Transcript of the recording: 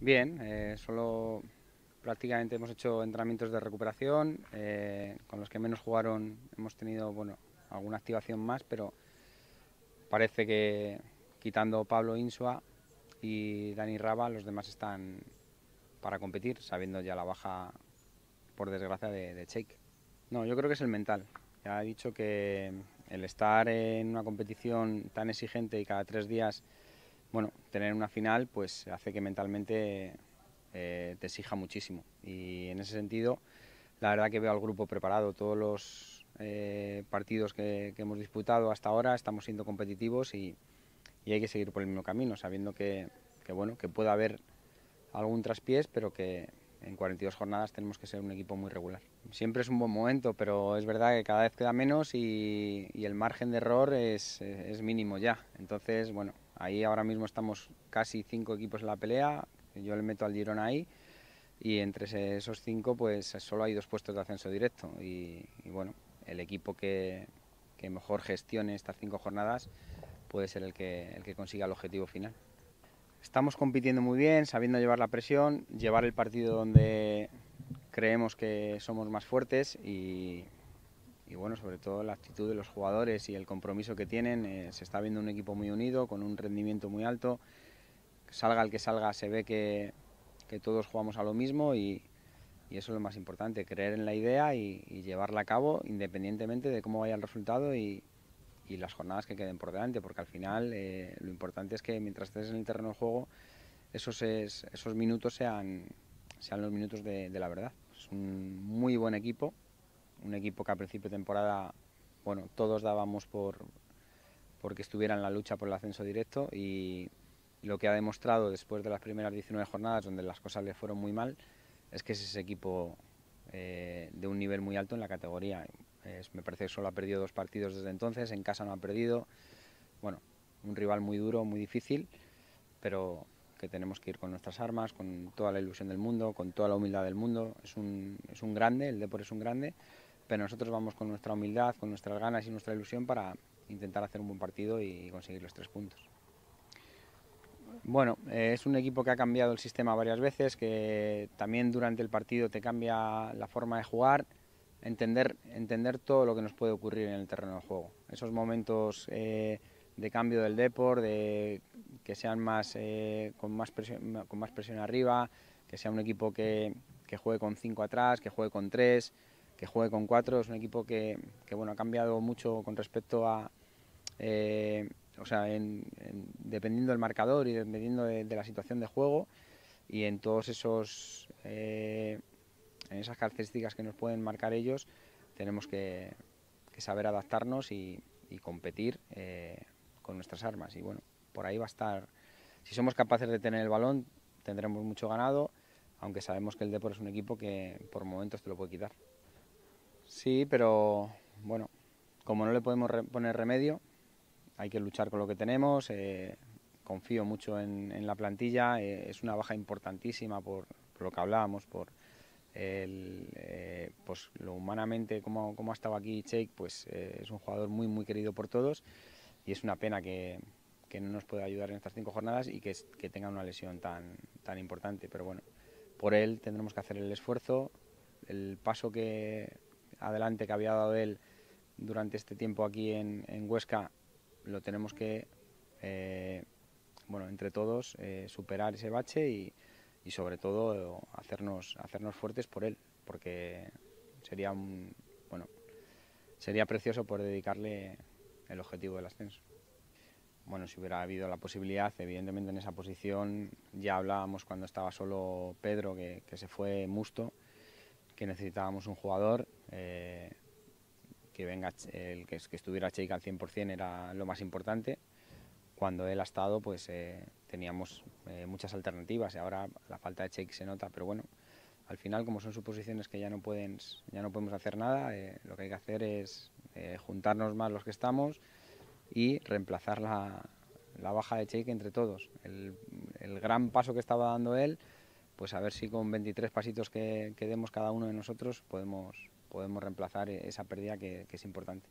Bien, eh, solo prácticamente hemos hecho entrenamientos de recuperación, eh, con los que menos jugaron hemos tenido bueno, alguna activación más, pero parece que quitando Pablo Insua y Dani Raba, los demás están para competir, sabiendo ya la baja, por desgracia, de, de Cheik. No, yo creo que es el mental. Ya he dicho que el estar en una competición tan exigente y cada tres días, bueno, tener una final, pues hace que mentalmente eh, te exija muchísimo. Y en ese sentido, la verdad que veo al grupo preparado. Todos los eh, partidos que, hemos disputado hasta ahora estamos siendo competitivos y, hay que seguir por el mismo camino, sabiendo que, que, bueno, que puede haber algún traspiés, pero que en 42 jornadas tenemos que ser un equipo muy regular. Siempre es un buen momento, pero es verdad que cada vez queda menos y, el margen de error es, es, mínimo ya. Entonces, bueno, ahí ahora mismo estamos casi cinco equipos en la pelea, yo le meto al Girona ahí y entre esos cinco pues solo hay dos puestos de ascenso directo y, bueno, el equipo que, que, mejor gestione estas cinco jornadas puede ser el que, el que consiga el objetivo final. Estamos compitiendo muy bien, sabiendo llevar la presión, llevar el partido donde creemos que somos más fuertes y, bueno, sobre todo la actitud de los jugadores y el compromiso que tienen. Eh, se está viendo un equipo muy unido, con un rendimiento muy alto. Salga el que salga, se ve que, todos jugamos a lo mismo y, eso es lo más importante, creer en la idea y, y llevarla a cabo independientemente de cómo vaya el resultado y, y las jornadas que queden por delante, porque al final eh, lo importante es que mientras estés en el terreno de juego, esos, esos minutos sean, sean los minutos de, la verdad. Es un muy buen equipo, un equipo que a principio de temporada, bueno, todos dábamos por porque estuviera en la lucha por el ascenso directo y lo que ha demostrado después de las primeras 19 jornadas, donde las cosas le fueron muy mal, es que es ese equipo eh, de un nivel muy alto en la categoría me parece que solo ha perdido dos partidos desde entonces, en casa no ha perdido. Bueno, un rival muy duro, muy difícil, pero que tenemos que ir con nuestras armas, con toda la ilusión del mundo, con toda la humildad del mundo. Es un, es un grande, el Depor es un grande, pero nosotros vamos con nuestra humildad, con nuestras ganas y nuestra ilusión para intentar hacer un buen partido y conseguir los tres puntos. Bueno, eh, es un equipo que ha cambiado el sistema varias veces, que también durante el partido te cambia la forma de jugar entender, entender todo lo que nos puede ocurrir en el terreno de juego. Esos momentos eh, de cambio del deporte, de que sean más, eh, con, más presión, con más presión arriba, que sea un equipo que, juegue con cinco atrás, que juegue con tres, que juegue con cuatro. Es un equipo que, que bueno, ha cambiado mucho con respecto a... Eh, o sea, en, dependiendo del marcador y dependiendo de, la situación de juego y en todos esos en esas características que nos pueden marcar ellos, tenemos que, saber adaptarnos y, competir eh, con nuestras armas. Y bueno, por ahí va a estar. Si somos capaces de tener el balón, tendremos mucho ganado, aunque sabemos que el Depor es un equipo que por momentos te lo puede quitar. Sí, pero bueno, como no le podemos poner remedio, hay que luchar con lo que tenemos. Eh, confío mucho en, la plantilla, eh, es una baja importantísima por, lo que hablábamos, por, el, eh, pues lo humanamente como, como, ha estado aquí Cheik, pues es un jugador muy muy querido por todos y es una pena que, que no nos pueda ayudar en estas cinco jornadas y que, que, tenga una lesión tan, tan importante. Pero bueno, por él tendremos que hacer el esfuerzo, el paso que adelante que había dado él durante este tiempo aquí en, en Huesca, lo tenemos que, eh, bueno, entre todos, superar ese bache y, y sobre todo hacernos, hacernos fuertes por él, porque sería un, bueno, sería precioso poder dedicarle el objetivo del ascenso. Bueno, si hubiera habido la posibilidad, evidentemente en esa posición ya hablábamos cuando estaba solo Pedro, que, se fue Musto, que necesitábamos un jugador eh, que venga, el que, estuviera Cheik al 100% era lo más importante cuando él ha estado, pues eh, teníamos eh, muchas alternativas y ahora la falta de Cheik se nota, pero bueno, al final como son suposiciones que ya no pueden, ya no podemos hacer nada, lo que hay que hacer es juntarnos más los que estamos y reemplazar la, la baja de Cheik entre todos. El, el, gran paso que estaba dando él, pues a ver si con 23 pasitos que, demos cada uno de nosotros podemos, podemos reemplazar esa pérdida que, que es importante.